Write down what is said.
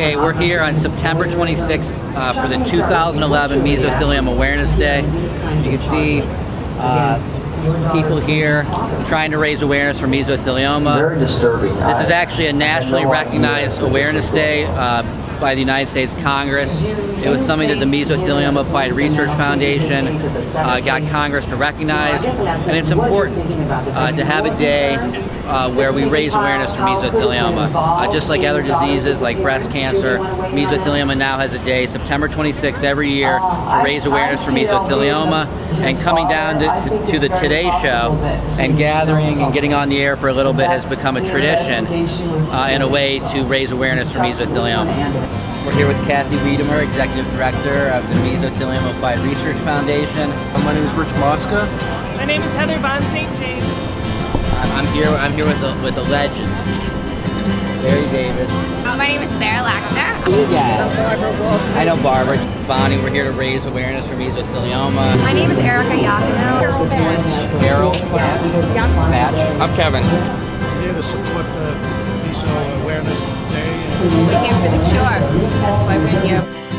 Okay, we're here on September 26th uh, for the 2011 Mesothelioma Awareness Day. You can see uh, people here trying to raise awareness for mesothelioma. Very disturbing. This is actually a nationally recognized awareness day uh, by the United States Congress. It was something that the Mesothelioma Applied Research Foundation uh, got Congress to recognize, and it's important uh, to have a day uh, where we raise awareness for mesothelioma. Uh, just like other diseases like breast cancer, mesothelioma now has a day, September 26th every year, to raise awareness for mesothelioma. And coming down to, to the Today Show and gathering and getting on the air for a little bit has become a tradition uh, in a way to raise awareness for mesothelioma. We're here with Kathy Wiedemer, Executive Director of the Mesothelioma Applied Research Foundation. My name is Rich Mosca. My name is Heather Von St. James. I'm here. I'm here with a with a legend, Barry Davis. Uh, my name is Sarah Lackner. Yeah. I know Barbara. Bonnie, we're here to raise awareness for mesothelioma. My name is Erica Yakino. Carol Batch. Carol. Patch. I'm Kevin. We're here to support the Meso Awareness Day. We're here for the cure. That's why we're here.